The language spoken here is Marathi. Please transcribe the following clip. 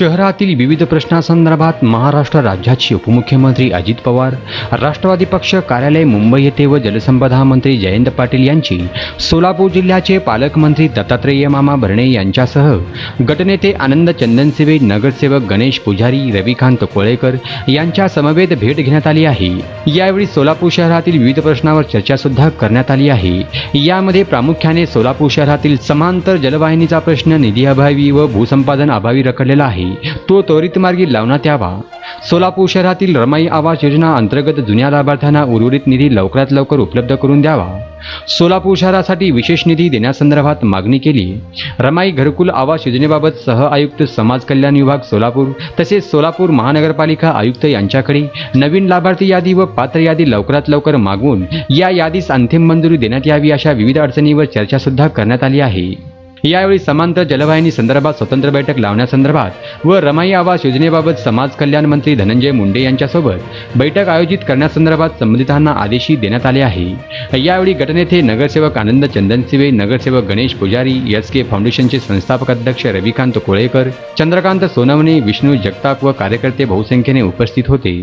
शहरातील विविध प्रश्नासंदर्भात महाराष्ट्र राज्याचे उपमुख्यमंत्री अजित पवार राष्ट्रवादी पक्ष कार्यालय मुंबई येथे व जलसंपदा मंत्री जयंत पाटील यांची सोलापूर जिल्ह्याचे पालकमंत्री दत्तात्रेय मामा भरणे यांच्यासह गटनेते आनंद चंदनसिवे नगरसेवक गणेश पुजारी रविकांत कोळेकर यांच्या समवेत भेट घेण्यात आली आहे. यावेळी सोलापूर शहरातील विविध प्रश्नावर चर्चा सुद्धा करण्यात आली आहे. यामध्ये प्रामुख्याने सोलापूर शहरातील समांतर जलवाहिनीचा प्रश्न निधी अभावी व भूसंपादन अभावी रखडलेला आहे. तो त्वरित मार्गी लावण्यात यावा. सोलापूर शहरातील रमाई आवास योजना अंतर्गत जुन्या लाभार्थ्यांना उर्वरित निधी लवकरात लवकर उपलब्ध करून द्यावा. सोलापूर शहरासाठी विशेष निधी देण्यासंदर्भात मागणी केली. रमाई घरकुल आवास योजनेबाबत सह आयुक्त समाज कल्याण विभाग सोलापूर तसेच सोलापूर महानगरपालिका आयुक्त यांच्याकडे नवीन लाभार्थी यादी व पात्र यादी लवकरात लवकर मागवून या यादीस अंतिम मंजुरी देण्यात यावी अशा विविध अडचणीवर चर्चा सुद्धा करण्यात आली आहे. यावेळी समांतर जलवाहिनी संदर्भात स्वतंत्र बैठक लावण्यासंदर्भात व रमाई आवास योजनेबाबत समाज कल्याण मंत्री धनंजय मुंडे यांच्यासोबत बैठक आयोजित करण्यासंदर्भात संबंधितांना आदेशही देण्यात आले आहे. यावेळी गटनेते नगरसेवक आनंद चंदनसिवे नगरसेवक गणेश पुजारी एस के फाउंडेशनचे संस्थापक अध्यक्ष रविकांत कोळेकर चंद्रकांत सोनवणे विष्णू जगताप व कार्यकर्ते बहुसंख्येने उपस्थित होते.